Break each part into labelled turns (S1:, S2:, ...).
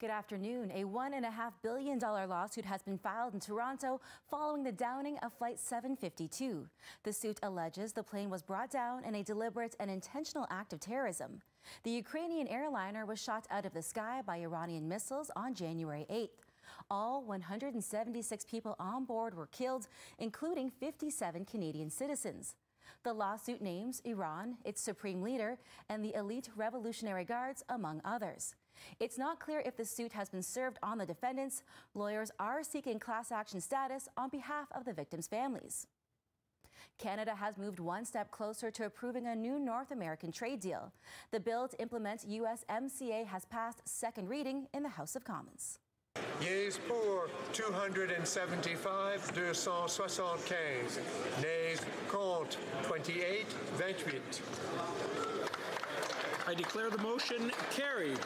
S1: Good afternoon. A $1.5 billion lawsuit has been filed in Toronto following the downing of Flight 752. The suit alleges the plane was brought down in a deliberate and intentional act of terrorism. The Ukrainian airliner was shot out of the sky by Iranian missiles on January 8th. All 176 people on board were killed, including 57 Canadian citizens. The lawsuit names Iran, its supreme leader, and the elite Revolutionary Guards, among others. It's not clear if the suit has been served on the defendants. Lawyers are seeking class action status on behalf of the victims' families. Canada has moved one step closer to approving a new North American trade deal. The bill to implement USMCA has passed second reading in the House of Commons.
S2: Yeas pour 275, 275. Nays contre 28, 28.
S3: I declare the motion carried.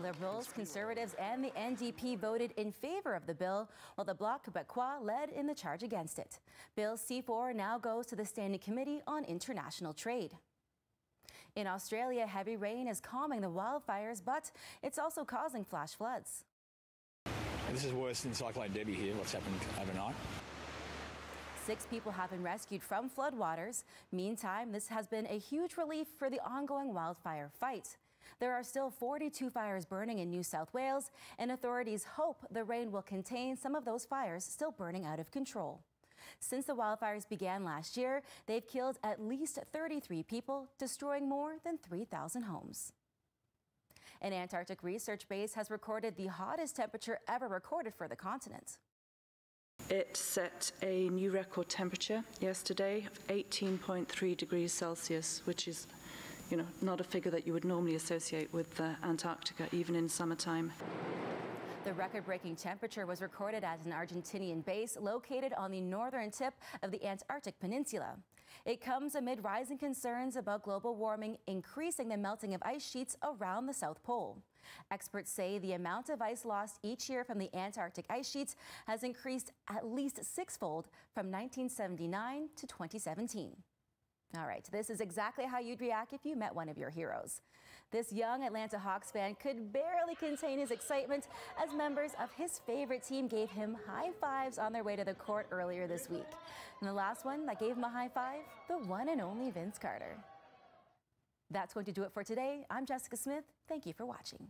S1: Liberals, Conservatives, and the NDP voted in favor of the bill, while the Bloc Québécois led in the charge against it. Bill C4 now goes to the Standing Committee on International Trade. In Australia, heavy rain is calming the wildfires, but it's also causing flash floods.
S4: This is worse than Cyclone Debbie here, what's happened overnight.
S1: Six people have been rescued from floodwaters. Meantime, this has been a huge relief for the ongoing wildfire fight. There are still 42 fires burning in New South Wales, and authorities hope the rain will contain some of those fires still burning out of control. Since the wildfires began last year, they've killed at least 33 people, destroying more than 3,000 homes. An Antarctic research base has recorded the hottest temperature ever recorded for the continent.
S5: It set a new record temperature yesterday of 18.3 degrees Celsius, which is, you know, not a figure that you would normally associate with uh, Antarctica, even in summertime.
S1: The record breaking temperature was recorded at an Argentinian base located on the northern tip of the Antarctic Peninsula. It comes amid rising concerns about global warming increasing the melting of ice sheets around the South Pole. Experts say the amount of ice lost each year from the Antarctic ice sheets has increased at least sixfold from 1979 to 2017. All right, this is exactly how you'd react if you met one of your heroes. This young Atlanta Hawks fan could barely contain his excitement as members of his favorite team gave him high fives on their way to the court earlier this week. And the last one that gave him a high five, the one and only Vince Carter. That's going to do it for today. I'm Jessica Smith. Thank you for watching.